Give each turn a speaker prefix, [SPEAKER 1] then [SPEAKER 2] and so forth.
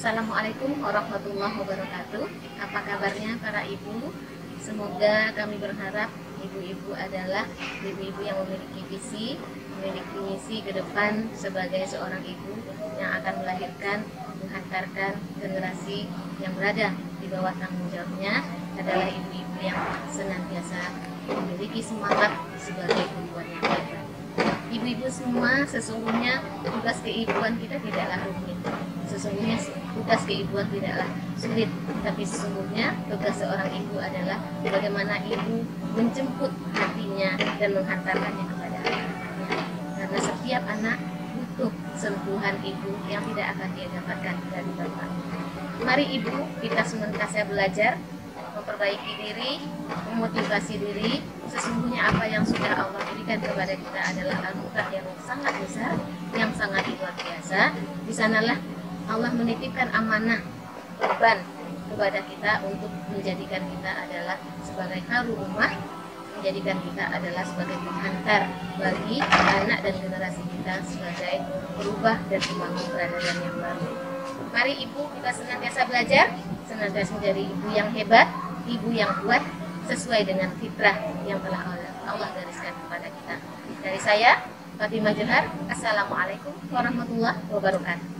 [SPEAKER 1] Assalamualaikum warahmatullahi wabarakatuh. Apa kabarnya para ibu? Semoga kami berharap ibu-ibu adalah ibu-ibu yang memiliki visi, memiliki misi ke depan sebagai seorang ibu yang akan melahirkan, menghantarkan generasi yang berada di bawah tanggung jawabnya adalah ibu-ibu yang senantiasa memiliki semangat sebagai perempuan yang hebat. Ibu-ibu semua sesungguhnya tugas keibuan kita tidaklah rumit. Sesungguhnya tugas keibuan tidaklah sulit, tapi sesungguhnya tugas seorang ibu adalah bagaimana ibu menjemput hatinya dan menghantarkannya kepada anak-anaknya. Karena setiap anak butuh sentuhan ibu yang tidak akan dia dapatkan dari bapak. Mari ibu kita senantiasa belajar memperbaiki diri, memotivasi diri. Sesungguhnya apa yang sudah Allah berikan kepada kita adalah anugerah yang sangat besar, yang sangat luar biasa. Di sanalah Allah menitipkan amanah beban kepada kita untuk menjadikan kita adalah sebagai haru rumah, menjadikan kita adalah sebagai penghantar bagi anak dan generasi kita sebagai berubah dan membangun peradaban yang baru. Mari ibu kita senantiasa belajar, senantiasa menjadi ibu yang hebat, ibu yang kuat sesuai dengan fitrah yang telah Allah gariskan kepada kita. Dari saya, Fatimah Johar, Assalamualaikum warahmatullahi wabarakatuh.